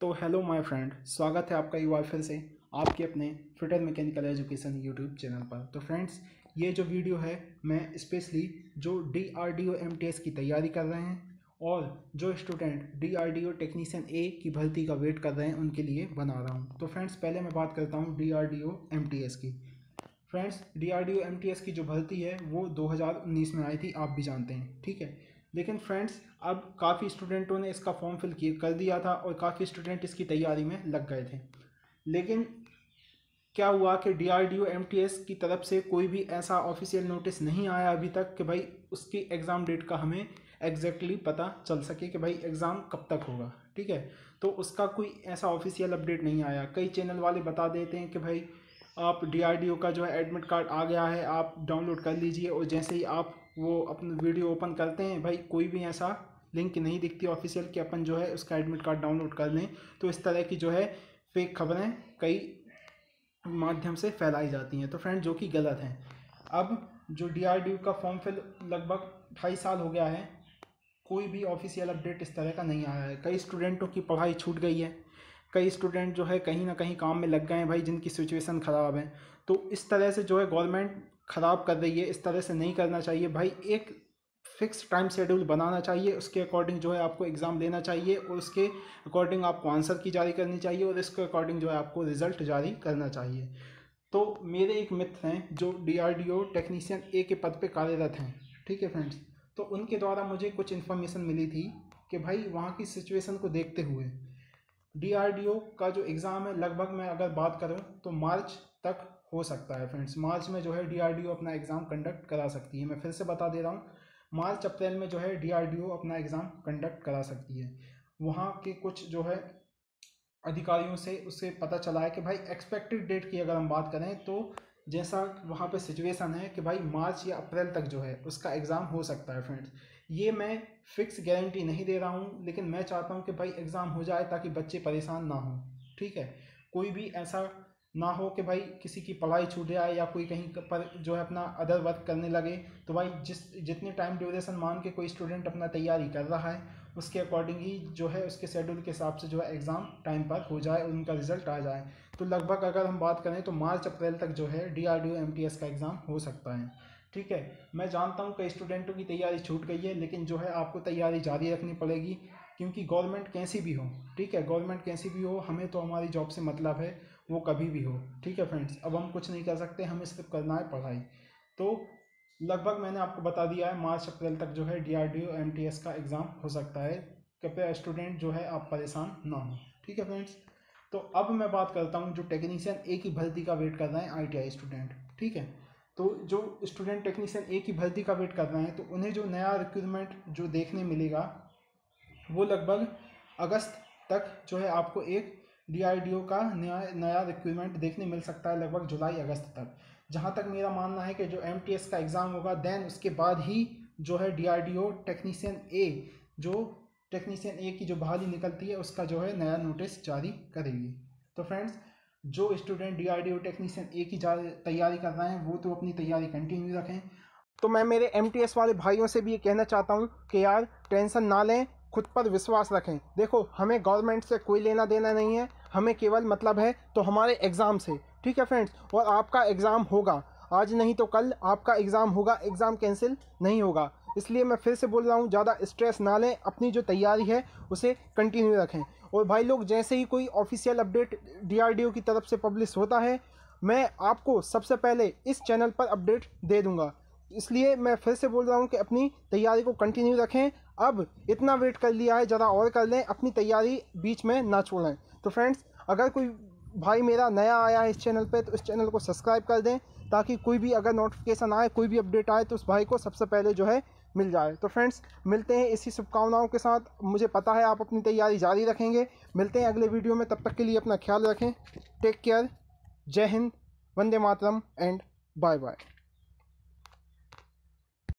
तो hello my friend स्वागत है आपका बार फिर से आपके अपने fitter mechanical education YouTube channel पर। तो फ्रेंड्स ये जो वीडियो है, मैं स्पेशली जो D R D O M T S की तैयारी कर रहे हैं और जो student D R D O technician A की भर्ती का वेट कर रहे हैं, उनके लिए बना रहा हूँ। तो फ्रेंड्स पहले मैं बात करता हूँ D R D O M T S की। Friends D R D O M T S की जो भर्ती है, वो दो हज़ार उन्नीस में आई थी, आप भी जानते हैं, ठीक है? लेकिन फ्रेंड्स अब काफ़ी स्टूडेंटों ने इसका फॉर्म फिल किए, कर दिया था और काफ़ी स्टूडेंट इसकी तैयारी में लग गए थे। लेकिन क्या हुआ कि D R D O M T S की तरफ़ से कोई भी ऐसा ऑफिशियल नोटिस नहीं आया अभी तक कि भाई उसकी एग्ज़ाम डेट का हमें एग्जैक्टली पता चल सके कि भाई एग्ज़ाम कब तक होगा, ठीक है? तो उसका कोई ऐसा ऑफिशियल अपडेट नहीं आया। कई चैनल वाले बता देते हैं कि भाई आप डी का जो है एडमिट कार्ड आ गया है, आप डाउनलोड कर लीजिए और जैसे ही आप वो अपना वीडियो ओपन करते हैं, भाई कोई भी ऐसा लिंक नहीं दिखती ऑफिशियल कि अपन जो है उसका एडमिट कार्ड डाउनलोड कर लें तो इस तरह की जो है फेक खबरें कई माध्यम से फैलाई जाती हैं। तो फ्रेंड जो कि गलत हैं। अब जो डी का फॉर्म फिल लगभग ढाई साल हो गया है, कोई भी ऑफिशियल अपडेट इस तरह का नहीं आया है। कई स्टूडेंटों की पढ़ाई छूट गई है कई स्टूडेंट जो है कहीं ना कहीं काम में लग गए हैं भाई, जिनकी सिचुएशन ख़राब है। तो इस तरह से जो है गवर्नमेंट ख़राब कर रही है, इस तरह से नहीं करना चाहिए। भाई, एक फिक्स टाइम शेड्यूल बनाना चाहिए, उसके अकॉर्डिंग जो है आपको एग्ज़ाम देना चाहिए और उसके अकॉर्डिंग आपको आंसर की जारी करनी चाहिए और इसके अकॉर्डिंग जो है आपको रिज़ल्ट जारी करना चाहिए। तो मेरे एक मित्र हैं जो D R D O technician A के पद पे कार्यरत हैं, ठीक है फ्रेंड्स तो उनके द्वारा मुझे कुछ इन्फॉर्मेशन मिली थी कि भाई, वहाँ की सिचुएशन को देखते हुए डी आर डी ओ का जो एग्ज़ाम है, लगभग मैं अगर बात करूँ तो मार्च तक हो सकता है फ्रेंड्स मार्च में जो है डी आर डी ओ अपना एग्ज़ाम कंडक्ट करा सकती है। मैं फिर से बता दे रहा हूँ, मार्च अप्रैल में जो है डी आर डी ओ अपना एग्ज़ाम कंडक्ट करा सकती है। वहाँ के कुछ जो है अधिकारियों से उससे पता चला है कि भाई एक्सपेक्टेड डेट की अगर हम बात करें तो जैसा वहाँ पे सिचुएशन है कि भाई मार्च या अप्रैल तक जो है उसका एग्ज़ाम हो सकता है फ्रेंड्स ये मैं फिक्स गारंटी नहीं दे रहा हूँ, लेकिन मैं चाहता हूँ कि भाई एग्ज़ाम हो जाए ताकि बच्चे परेशान ना हों, ठीक है? कोई भी ऐसा ना हो कि भाई किसी की पढ़ाई छूट जाए या कोई कहीं पर जो है अपना अदर वर्क करने लगे तो भाई जिस, जितने टाइम ड्यूरेशन मान के कोई स्टूडेंट अपना तैयारी कर रहा है, उसके अकॉर्डिंग ही जो है उसके शेड्यूल के हिसाब से जो है एग्ज़ाम टाइम पर हो जाए, उनका रिज़ल्ट आ जाए। तो लगभग अगर हम बात करें तो मार्च, अप्रैल तक जो है डी आर का एग्ज़ाम हो सकता है। ठीक है, मैं जानता हूँ कई स्टूडेंटों की तैयारी छूट गई है, लेकिन जो है आपको तैयारी जारी रखनी पड़ेगी, क्योंकि गवर्नमेंट कैसी भी हो, ठीक है गवर्नमेंट कैसी भी हो, हमें तो हमारी जॉब से मतलब है। वो कभी भी हो, ठीक है फ्रेंड्स अब हम कुछ नहीं कर सकते, हमें सिर्फ़ करना है पढ़ाई। तो लगभग मैंने आपको बता दिया है, मार्च अप्रैल तक जो है D R D O M T S का एग्ज़ाम हो सकता है। कृपया स्टूडेंट जो है आप परेशान ना हो, ठीक है फ्रेंड्स तो अब मैं बात करता हूँ जो टेक्नीशियन ए की भर्ती का वेट कर रहे हैं आई टी आई स्टूडेंट ठीक है? तो जो स्टूडेंट टेक्नीशियन ए की भर्ती का वेट कर रहे हैं तो उन्हें जो नया रिक्रूटमेंट जो देखने मिलेगा, वो लगभग अगस्त तक जो है आपको एक डी का नया नया रिक्रूटमेंट देखने मिल सकता है लगभग जुलाई, अगस्त तक। जहाँ तक मेरा मानना है कि जो एमटीएस का एग्ज़ाम होगा देन उसके बाद ही जो है DRDO टेक्नीशियन ए जो टेक्नीशियन ए की जो बहाली निकलती है, उसका जो है नया नोटिस जारी करेगी। तो फ्रेंड्स जो student D R D O technician A की तैयारी कर रहे हैं, वो तो अपनी तैयारी कंटिन्यू रखें। तो मैं मेरे एम टी एस वाले भाइयों से भी ये कहना चाहता हूँ कि यार, टेंशन ना लें, खुद पर विश्वास रखें। देखो, हमें गवर्नमेंट से कोई लेना देना नहीं है। हमें केवल मतलब है तो हमारे एग्ज़ाम से। ठीक है फ्रेंड्स और आपका एग्ज़ाम होगा। आज नहीं तो कल आपका एग्ज़ाम होगा। एग्ज़ाम कैंसिल नहीं होगा। इसलिए मैं फिर से बोल रहा हूँ, ज़्यादा स्ट्रेस ना लें। अपनी जो तैयारी है, उसे कंटिन्यू रखें। और भाई लोग, जैसे ही कोई ऑफिशियल अपडेट डीआरडीओ की तरफ़ से पब्लिश होता है, मैं आपको सबसे पहले इस चैनल पर अपडेट दे दूँगा। इसलिए मैं फिर से बोल रहा हूँ कि अपनी तैयारी को कंटिन्यू रखें। अब इतना वेट कर लिया है ज़रा और कर लें, अपनी तैयारी बीच में ना छोड़ें। तो फ्रेंड्स, अगर कोई भाई मेरा नया आया है इस चैनल पे तो इस चैनल को सब्सक्राइब कर दें, ताकि कोई भी अगर नोटिफिकेशन आए, कोई भी अपडेट आए तो उस भाई को सबसे पहले जो है मिल जाए। तो फ्रेंड्स, मिलते हैं इसी शुभकामनाओं के साथ। मुझे पता है आप अपनी तैयारी जारी रखेंगे। मिलते हैं अगले वीडियो में। तब तक के लिए अपना ख्याल रखें। टेक केयर जय हिंद. वंदे मातरम. And bye bye